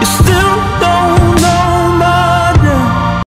You're still